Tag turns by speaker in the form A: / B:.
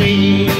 A: see